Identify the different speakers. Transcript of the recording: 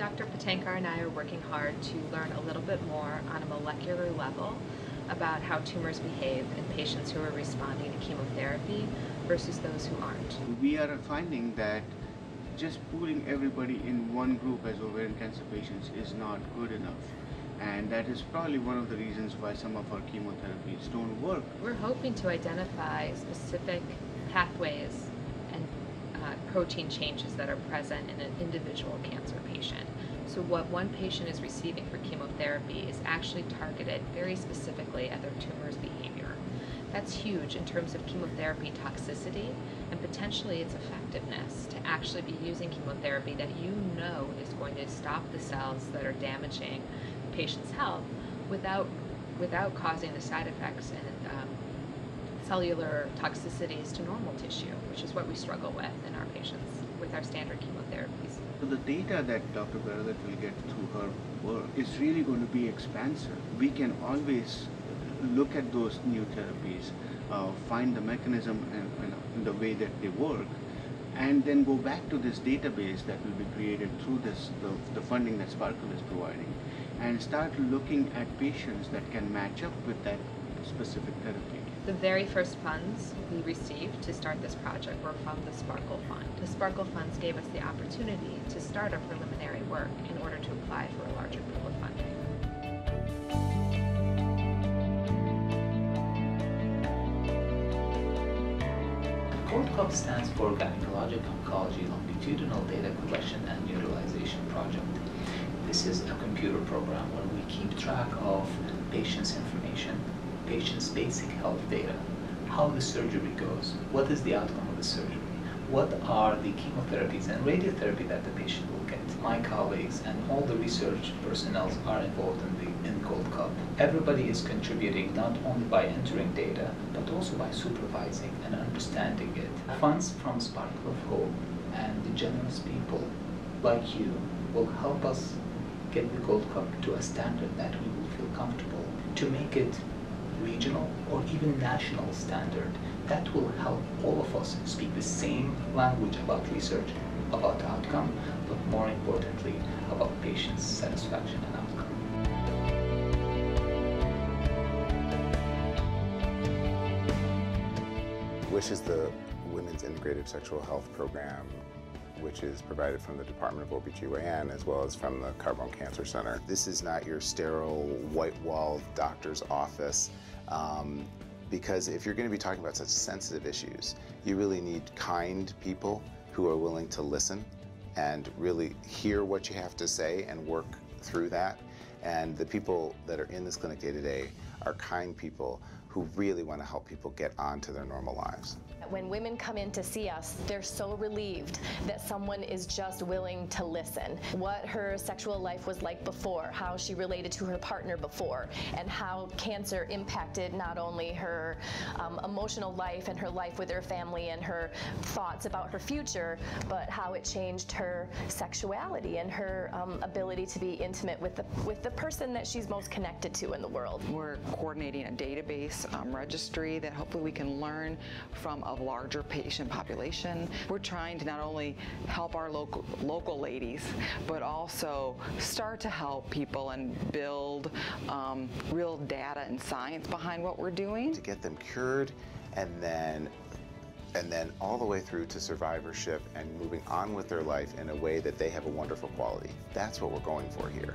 Speaker 1: Tankar and I are working hard to learn a little bit more on a molecular level about how tumors behave in patients who are responding to chemotherapy versus those who aren't.
Speaker 2: We are finding that just pooling everybody in one group as ovarian cancer patients is not good enough. And that is probably one of the reasons why some of our chemotherapies don't work.
Speaker 1: We're hoping to identify specific pathways uh, protein changes that are present in an individual cancer patient. So what one patient is receiving for chemotherapy is actually targeted very specifically at their tumor's behavior. That's huge in terms of chemotherapy toxicity and potentially its effectiveness to actually be using chemotherapy that you know is going to stop the cells that are damaging the patient's health without without causing the side effects and um, cellular toxicities to normal tissue, which is what we struggle with in our patients with our standard chemotherapies.
Speaker 2: So the data that Dr. Berlet will get through her work is really going to be expansive. We can always look at those new therapies, uh, find the mechanism and, and, the way that they work, and then go back to this database that will be created through this the, the funding that Sparkle is providing, and start looking at patients that can match up with that specific therapy.
Speaker 1: The very first funds we received to start this project were from the Sparkle Fund. The Sparkle funds gave us the opportunity to start our preliminary work in order to apply for a larger pool of funding.
Speaker 3: GOLDCUP stands for Gynecologic Oncology Longitudinal Data Collection and Utilization Project. This is a computer program where we keep track of patients' information patient's basic health data, how the surgery goes, what is the outcome of the surgery, what are the chemotherapies and radiotherapy that the patient will get. My colleagues and all the research personnel are involved in the in Gold Cup. Everybody is contributing not only by entering data, but also by supervising and understanding it. Funds from Sparkle of Hope and the generous people like you will help us get the Gold Cup to a standard that we will feel comfortable to make it regional or even national standard that will help all of us speak the same language about research, about outcome, but more importantly, about patients' satisfaction and outcome.
Speaker 4: WISH is the Women's Integrative Sexual Health Program which is provided from the Department of OBGYN as well as from the Carbone Cancer Center. This is not your sterile, white-walled doctor's office. Um, because if you're going to be talking about such sensitive issues, you really need kind people who are willing to listen and really hear what you have to say and work through that. And the people that are in this clinic day to day are kind people who really want to help people get on to their normal lives.
Speaker 5: When women come in to see us, they're so relieved that someone is just willing to listen. What her sexual life was like before, how she related to her partner before, and how cancer impacted not only her um, emotional life and her life with her family and her thoughts about her future, but how it changed her sexuality and her um, ability to be intimate with the, with the person that she's most connected to in the world.
Speaker 6: We're coordinating a database um, registry that hopefully we can learn from a larger patient population. We're trying to not only help our local, local ladies, but also start to help people and build um, real data and science behind what we're doing.
Speaker 4: To get them cured and then and then all the way through to survivorship and moving on with their life in a way that they have a wonderful quality. That's what we're going for here.